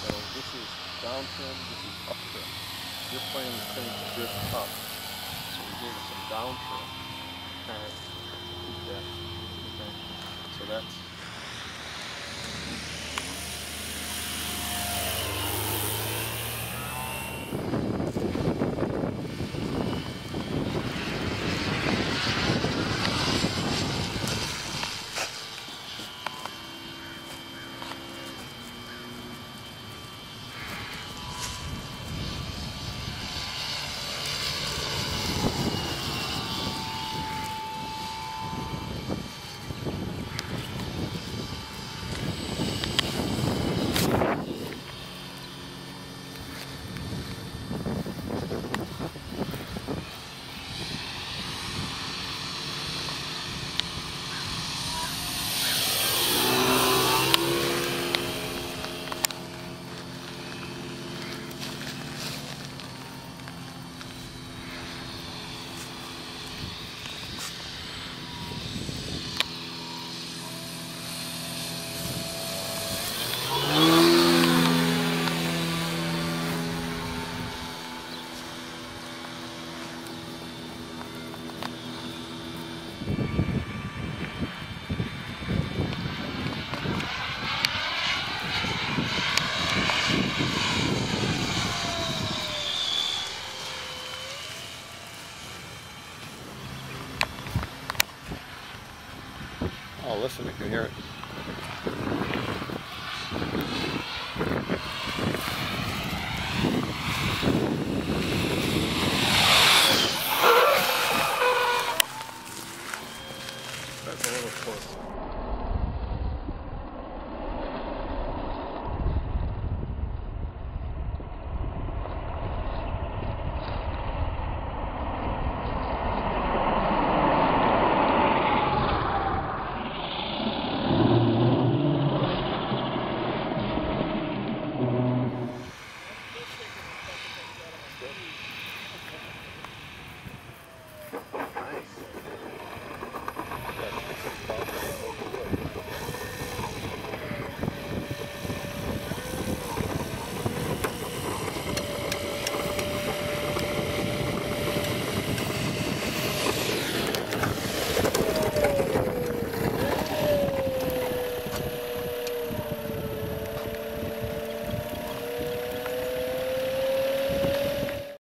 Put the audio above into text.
So this is down trim, this is up trim. You're playing the thing to this up. So we gave it some down trim. Kind of that. Okay. So that's Oh, listen, I can hear it. that's a little close. うん。